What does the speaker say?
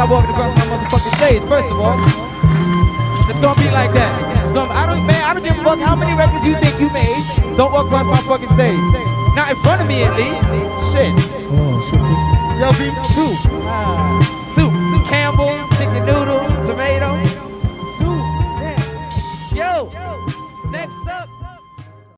I walked across my motherfucking stage, first of all. It's gonna be like that. It's gonna, I don't, man, I don't give a fuck how many records you think you made. Don't walk across my fucking stage. Not in front of me, at least. Shit. Oh, shit. Be soup. Soup. Campbell's, chicken noodle, tomato. Soup. Yo.